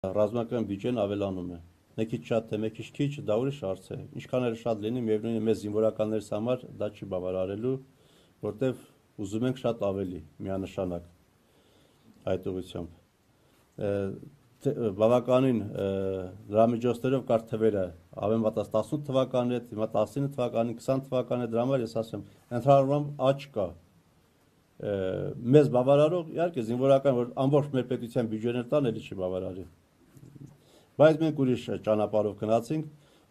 Ռազմական բյուջեն ավելանում է։ Մեկից շատ թե մեկից քիչ, դա ուրիշ հարց է։ Ինչքան էլ շատ լինի, միևնույն է մեզ զինվորականներս համար դա չի բավարարելու, որտեվ ուզում ենք շատ ավելի միանշանակ այդ ուղությամբ բավականին դրամիջոցներով կար թվերը ավեն պատաս 18 թվականն է, հիմա 19 թվականին, 20 թվականն է, դրա համար ես ասեմ, ընդհանրությամբ աճ կա։ Մեզ բավարարող, իհարկե զինվորական, որ ամբողջ մեր պետության բյուջեներ տան, էլի չի բավարարի։ Բայց մենք ուրիշ ճանապարհով գնացինք,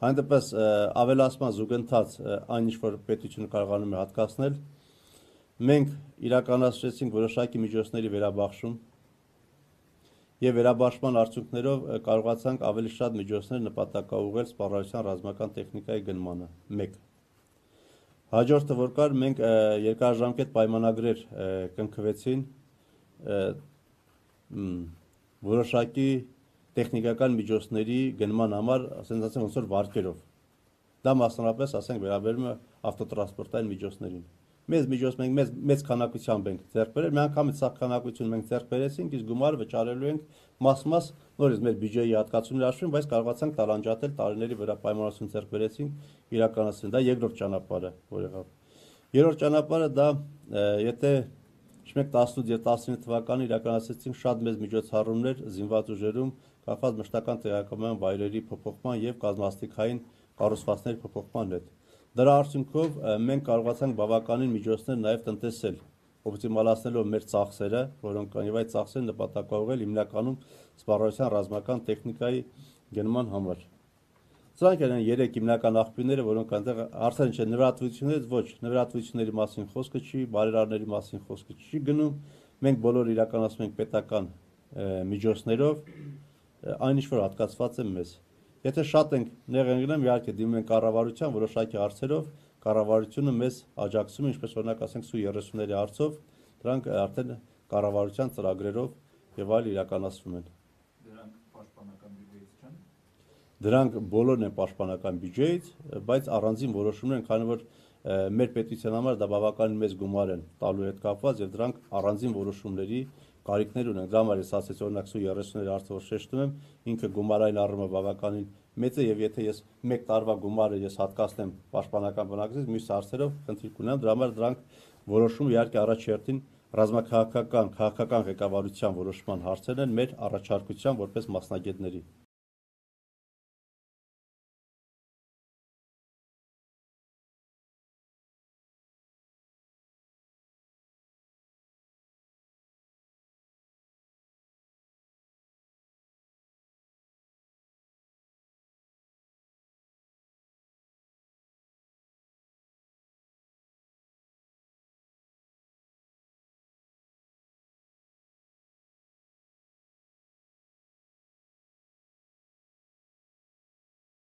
այնտեղս ավելացման զուգընթաց այն ինչ որ պետությունը կարողանում է հատկացնել, մենք իրականացրեցինք որոշակի միջոցների վերաբաշխում եւ վերաբաշխման արդյունքներով կարողացանք ավելի շատ միջոցներ նպատակաուղղել սպառազության ռազմական տեխնիկայի գնմանը։ 1 Հաջորդը որ կար, մենք երկարաժամկետ պայմանագրեր կնքվեցին որոշակի տեխնիկական միջոցների գնման համար, ասենք ասենք ոնց որ վարկերով։ Դա մասնավորապես, ասենք, վերաբերում է ավտոտրանսպորտային միջոցներին մեծ միջոց մենք մեծ մեծ քանակությամբ ենք ձեռք բերել, մի անգամից սա քանակություն մենք ձեռք բերեցինք, իսկ գումարը վճարելու ենք մաս-մաս նորից մեր բյուջեի հատկացումներ աշխում, բայց կարողացանք տալանջատել տարիների վրա պայմանավորություն ձեռք բերեցինք իրականացնել։ Դա երկրորդ ճանապարհը, որ եղավ։ Երրորդ ճանապարհը դա եթե Շմեկ 18 եւ 19 թվականին իրականացրեցինք շատ մեծ միջոցառումներ զինված ուժերում կախված մշտական տեղակայման վայրերի փոփոխման եւ կազմաստիկային կառուցվածքների փոփոխման հետ։ Դրա արդյունքով մենք կարողացանք բավականին միջոցներ նաև տնտեսել, օպտիմալացնելով մեր ծախսերը, որոնք կան եւ այդ ծախսերը նպատակաուղղել հիմնականում սպառողության ռազմական տեխնիկայի գնման համար։ Սրանք են երեք հիմնական աղբյուրները, որոնք այնտեղ արդեն չէ նվիրատվություններից ոչ, նվիրատվությունների մասին խոսքը չի, բարերարների մասին խոսքը չի գնում։ Մենք բոլորը իրականացնում ենք պետական միջոցներով, այնինչ որ հատկացված է մեզ։ Եթե շատ ենք նեղ ընկնում, իհարկե դիմում ենք կառավարության որոշակի հարցերով, կառավարությունը մեզ աջակցում ինչպես օրինակ ասենք սու 30-ների հարցով, դրանք արդեն կառավարության ծրագրերով եւ այլ իրականացվում են։ Դրանք պաշտպանական բյուջեից չեն։ Դրանք բոլորն են պաշտպանական բյուջեից, բայց առանձին որոշումներ են, քանի որ մեր պետության համար դա բավականին մեծ գումար են տալու հետ կապված եւ դրանք առանձին որոշումների կարիքներ ունեն։ Դրա համար ես ասեցի օրինակ սու 30-ների հարցը որ շեշտում եմ, ինքը գումարային առումով բավականին մեծ է եւ եթե ես 1 տարվա գումարը ես հատկացնեմ պաշտպանական բնակցից, մյուս հարցերով խնդիր կունենամ, դրա համար դրանք որոշումը իհարկե առաջերտին ռազմաքաղաքական քաղաքական ղեկավարության որոշման հարցերն են մեր առաջարկության որպես մասնագետների